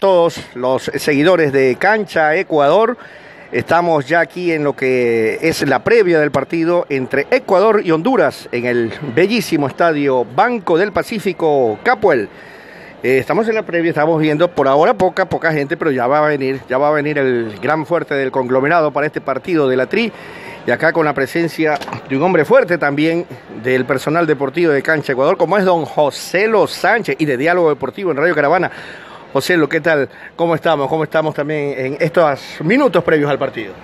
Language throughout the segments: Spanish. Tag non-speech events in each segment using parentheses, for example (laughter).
todos los seguidores de Cancha Ecuador. Estamos ya aquí en lo que es la previa del partido entre Ecuador y Honduras en el bellísimo estadio Banco del Pacífico Capuel. Eh, estamos en la previa, estamos viendo por ahora poca, poca gente, pero ya va a venir, ya va a venir el gran fuerte del conglomerado para este partido de la Tri. Y acá con la presencia de un hombre fuerte también del personal deportivo de Cancha Ecuador, como es don José Los Sánchez y de Diálogo Deportivo en Radio Caravana. José, ¿qué tal? ¿Cómo estamos? ¿Cómo estamos también en estos minutos previos al partido?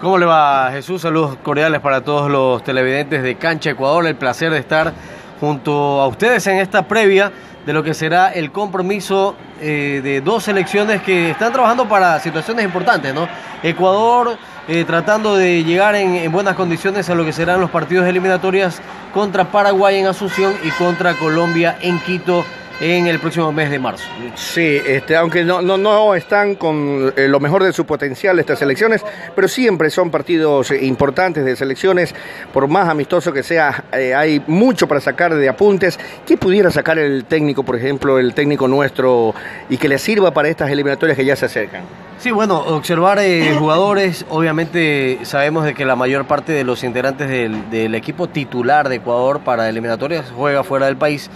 ¿Cómo le va Jesús? Saludos cordiales para todos los televidentes de Cancha Ecuador. El placer de estar junto a ustedes en esta previa de lo que será el compromiso eh, de dos selecciones que están trabajando para situaciones importantes, ¿no? Ecuador eh, tratando de llegar en, en, buenas condiciones a lo que serán los partidos eliminatorias contra Paraguay en Asunción y contra Colombia en Quito en el próximo mes de marzo. Sí, este, aunque no, no, no están con eh, lo mejor de su potencial estas elecciones, pero siempre son partidos importantes de selecciones, por más amistoso que sea, eh, hay mucho para sacar de apuntes. ¿Qué pudiera sacar el técnico, por ejemplo, el técnico nuestro, y que le sirva para estas eliminatorias que ya se acercan? Sí, bueno, observar eh, jugadores, obviamente sabemos de que la mayor parte de los integrantes del, del equipo titular de Ecuador para eliminatorias juega fuera del país.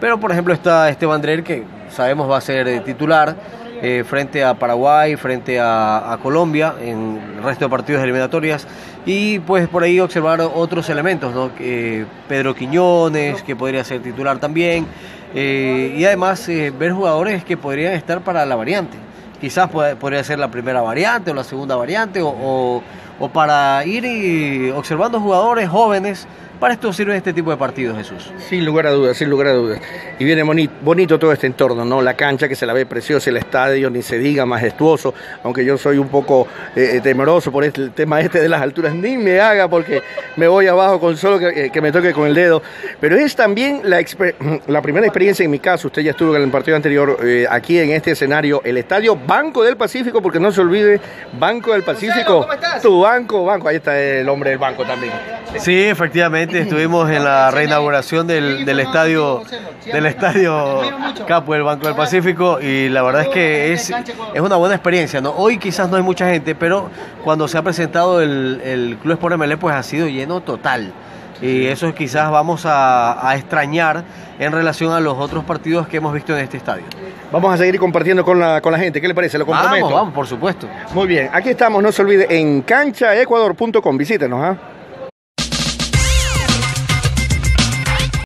Pero por ejemplo está Esteban Dreher, que sabemos va a ser eh, titular eh, frente a Paraguay, frente a, Colombia, en el resto de partidos eliminatorias. Y pues por ahí observar otros elementos, ¿no? Pedro Quiñones, que podría ser titular también. Eh, y además ver jugadores que podrían estar para la variante. Quizás podría ser la primera variante o la segunda variante, o para ir observando jugadores jóvenes para esto sirve este tipo de partidos, Jesús. Sin lugar a dudas, sin lugar a dudas. Y viene bonito, todo este entorno, ¿no? La cancha que se la ve preciosa, el estadio, ni se diga majestuoso, aunque yo soy un poco eh, eh, temeroso por este, el tema este de las alturas, ni me haga porque me voy abajo con solo que, me toque con el dedo. Pero es también la, (clears throat) la, primera experiencia en mi caso, usted ya estuvo en el partido anterior, eh, aquí en este escenario, el estadio Banco del Pacífico, porque no se olvide, Banco del Pacífico. ¿Cómo estás? Tu banco, banco, ahí está el hombre del banco también. Sí, efectivamente estuvimos en la reinauguración del, del estadio del estadio Capo del Banco del Pacífico y la verdad es que es, es una buena experiencia. ¿no? Hoy quizás no hay mucha gente, pero cuando se ha presentado el, el Club Sport MLE pues ha sido lleno total. Y eso quizás vamos a, a, extrañar en relación a los otros partidos que hemos visto en este estadio. Vamos a seguir compartiendo con la, con la gente. ¿Qué le parece? ¿Lo comprometo? Vamos, vamos, por supuesto. Muy bien. Aquí estamos, no se olvide, en canchaecuador.com. Visítenos. ¿ah?